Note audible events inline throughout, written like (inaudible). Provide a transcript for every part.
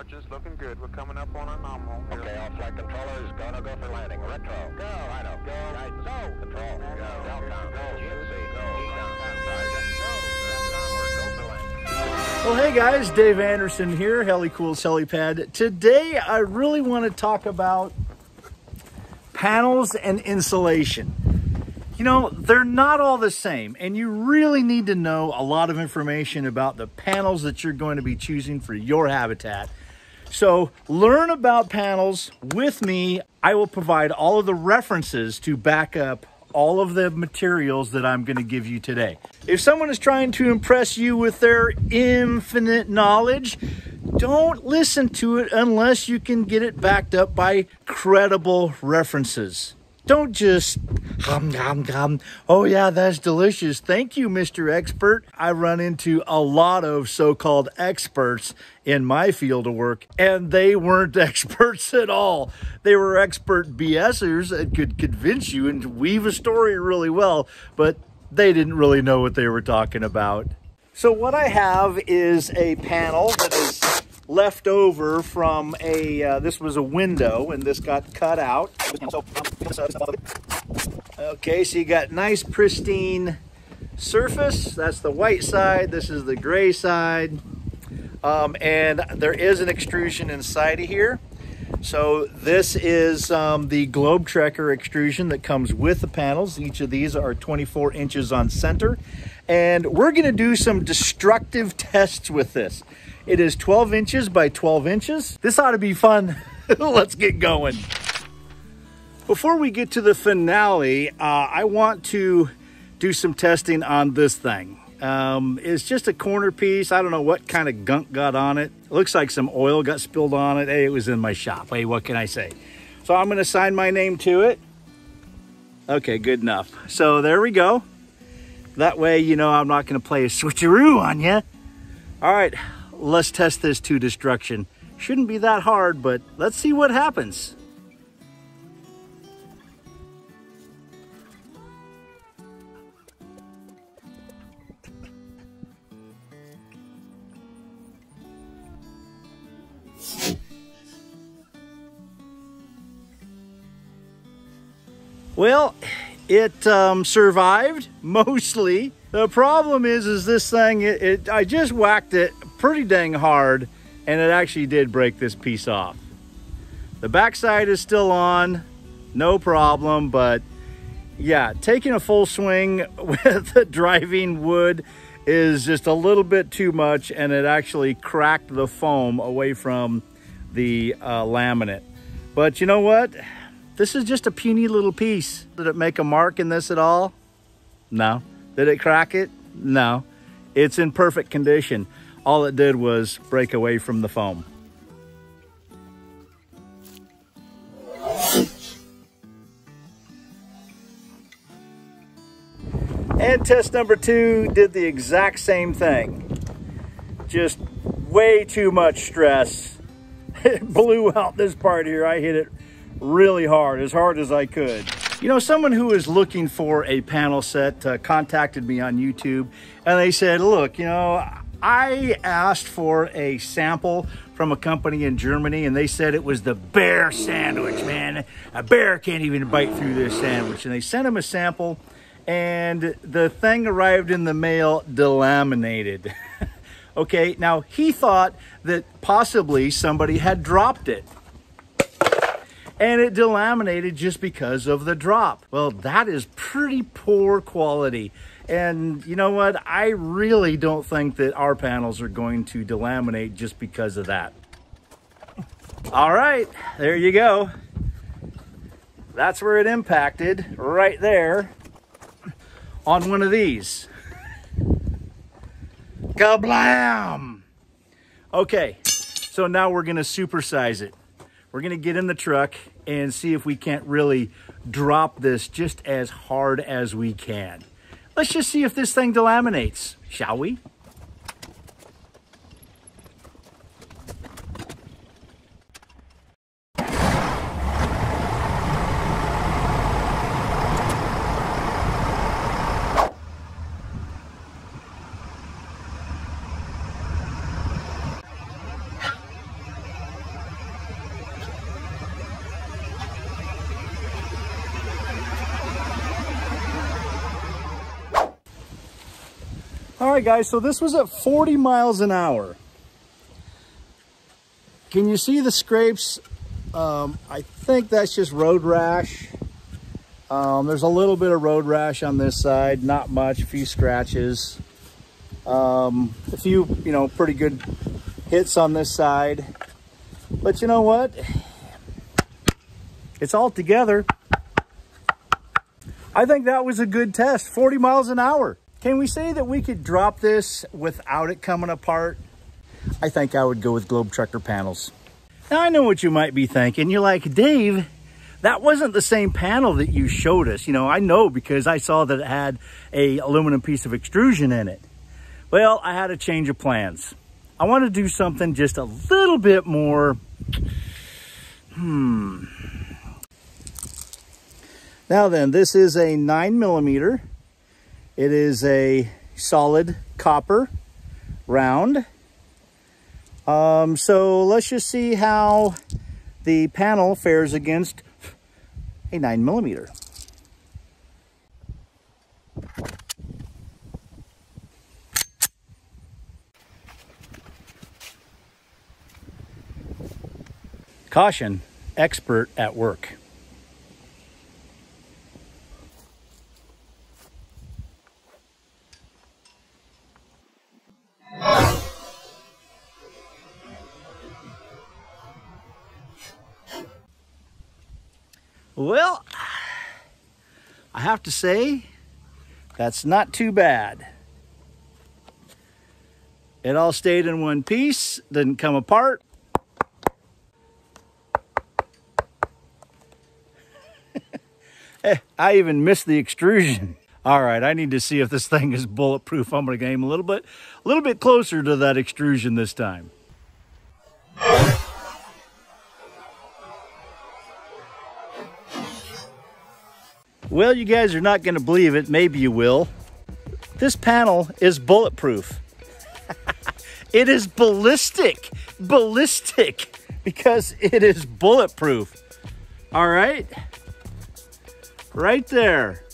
arches looking good. We're coming up on a nominal. Here. Okay, all flight controllers, gonna go for landing. Retro. Go, Rhino. Go. Guidance. Go. Control. Go. Delta. Go. GNC. Go. EECOM. Surgeon. Go. Go for landing. Well, hey guys, Dave Anderson here, Helicool's Helipad. Today, I really want to talk about panels and insulation. You know, they're not all the same, and you really need to know a lot of information about the panels that you're going to be choosing for your habitat. So, learn about panels with me. I will provide all of the references to back up all of the materials that I'm going to give you today. If someone is trying to impress you with their infinite knowledge, don't listen to it unless you can get it backed up by credible references. Don't just hum hum hum. Oh yeah, that's delicious. Thank you, Mr. Expert. I run into a lot of so-called experts in my field of work, and they weren't (laughs) experts at all. They were expert BSers that could convince you and weave a story really well, but they didn't really know what they were talking about. So what I have is a panel that is left over from a, uh, this was a window and this got cut out. Okay, so you got nice pristine surface. That's the white side. This is the gray side. Um, and there is an extrusion inside of here. So this is um, the Globe Trekker extrusion that comes with the panels. Each of these are 24 inches on center. And we're gonna do some destructive (laughs) tests with this. It is 12 inches by 12 inches. This ought to be fun. (laughs) Let's get going. Before we get to the finale, uh, I want to do some testing on this thing. Um, it's just a corner piece. I don't know what kind of gunk got on it. It looks like some oil got spilled on it. Hey, it was in my shop. Hey, what can I say? So I'm going to sign my name to it. Okay, good enough. So there we go. That way, you know, I'm not going to play a switcheroo on you. All right, let's test this to destruction. Shouldn't be that hard, but let's see what happens. Well, it um, survived (laughs) mostly. The problem is, is this thing, it, it, I just whacked it pretty dang hard and it actually did break this piece off. The backside is still on, no problem, but yeah, taking a full swing (laughs) with the driving wood is just a little bit too much and it actually cracked the foam away from the uh, laminate. But you know what? This is just a puny little piece. Did it make a mark in this at all? No. Did it crack it? No. It's in perfect condition. All it did was break away from the foam. And test number two did the exact same thing. Just way too much stress. (laughs) It blew out this part here. I hit it really hard, as hard as I could. You know, someone who is looking for a panel set uh, contacted me on YouTube and they said, look, you know, I asked for a sample from a company in Germany and they said it was the bear sandwich, man. A bear can't even bite through this sandwich. And they sent him a sample and the thing arrived in the mail delaminated. (laughs) okay, now he thought that possibly somebody had dropped it and it delaminated just because of the drop. Well, that is pretty poor quality. And you know what? I really don't think that our panels are going to delaminate just because of that. All right, there you go. That's where it impacted, right there, on one of these. Kablam! Okay, so now we're gonna supersize it. We're gonna get in the truck and see if we can't really drop this just as hard as we can. Let's just see if this thing delaminates, shall we? Right, guys, so this was at 40 miles an hour. Can you see the scrapes? Um, I think that's just road rash. Um, there's a little bit of road rash on this side, not much, a few scratches. Um, a few, you know, pretty good hits on this side. But you know what? It's all together. I think that was a good test, 40 miles an hour. Can we say that we could drop this without it coming apart? I think I would go with Globe Trekker panels. Now I know what you might be thinking. You're like, Dave, that wasn't the same panel that you showed us. You know, I know because I saw that it had a aluminum piece of extrusion in it. Well, I had a change of plans. I want to do something just a little bit more, hmm. Now then, this is a nine millimeter. It is a solid copper round. Um, so let's just see how the panel fares against a nine millimeter. Caution, expert at work. Well, I have to say, that's not too bad. It all stayed in one piece, didn't come apart. (laughs) Eh, I even missed the extrusion. All right, I need to see if this thing is bulletproof. I'm to aim a little bit, a little bit closer to that extrusion this time. Well, you guys are not going to believe it. Maybe you will. This panel is bulletproof. (laughs) it is ballistic. Ballistic because it is bulletproof. All right. Right there.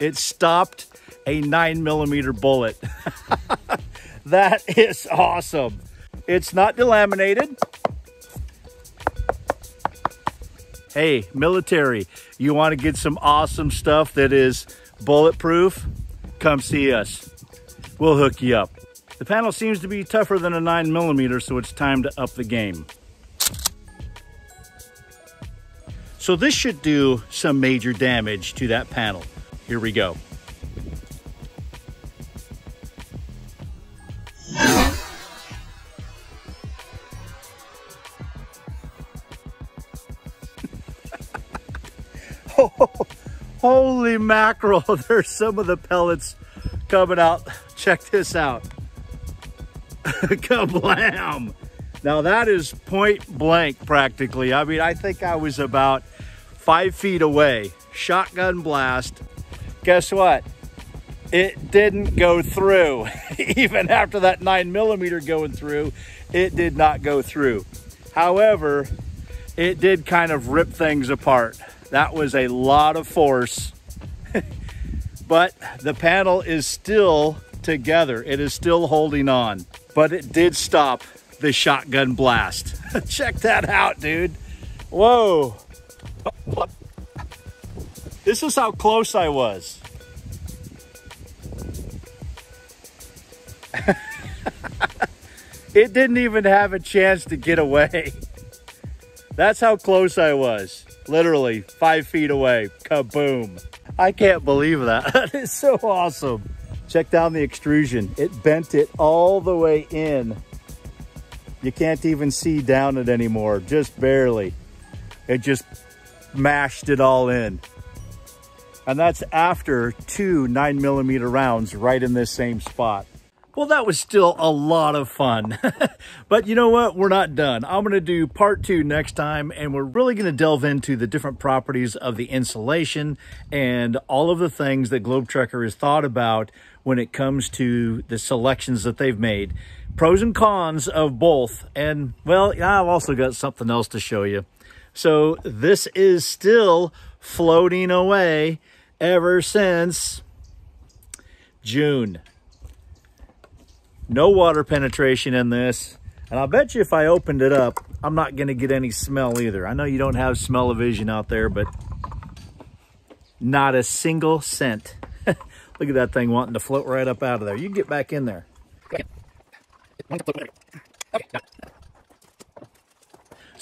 It stopped a nine millimeter bullet. (laughs) that is awesome. It's not delaminated. Hey, military, you want to get some awesome stuff that is bulletproof? Come see us. We'll hook you up. The panel seems to be tougher than a 9 millimeter, so it's time to up the game. So this should do some major damage to that panel. Here we go. Mackerel, (laughs) there's some of the pellets coming out. Check this out. (laughs) Kablam! Now that is point blank practically. I mean, I think I was about five feet away. Shotgun blast. Guess what? It didn't go through. (laughs) Even after that nine millimeter going through, it did not go through. However, it did kind of rip things apart. That was a lot of force, but the panel is still together. It is still holding on, but it did stop the shotgun blast. (laughs) Check that out, dude. Whoa. This is how close I was. (laughs) it didn't even have a chance to get away. (laughs) That's how close I was literally five feet away. Kaboom. I can't believe that. (laughs) that is so awesome. Check down the extrusion. It bent it all the way in. You can't even see down it anymore, just barely. It just mashed it all in. And that's after two nine millimeter rounds right in this same spot. Well, that was still a lot of fun. (laughs) but you know what? We're not done. I'm going to do part two next time, and we're really going to delve into the different properties of the insulation and all of the things that Globe Trekker has thought about when it comes to the selections that they've made. Pros and cons of both. And, well, I've also got something else to show you. So this is still floating away ever since June. No water penetration in this. And I'll bet you if I opened it up, I'm not going to get any smell either. I know you don't have smell-o-vision out there, but not a single scent. (laughs) Look at that thing wanting to float right up out of there. You get back in there.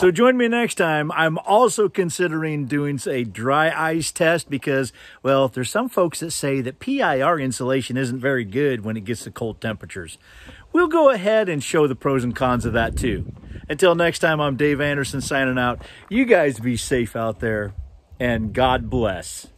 So join me next time. I'm also considering doing a dry ice test because, well, there's some folks that say that PIR insulation isn't very good when it gets to cold temperatures. We'll go ahead and show the pros and cons of that too. Until next time, I'm Dave Anderson signing out. You guys be safe out there and God bless.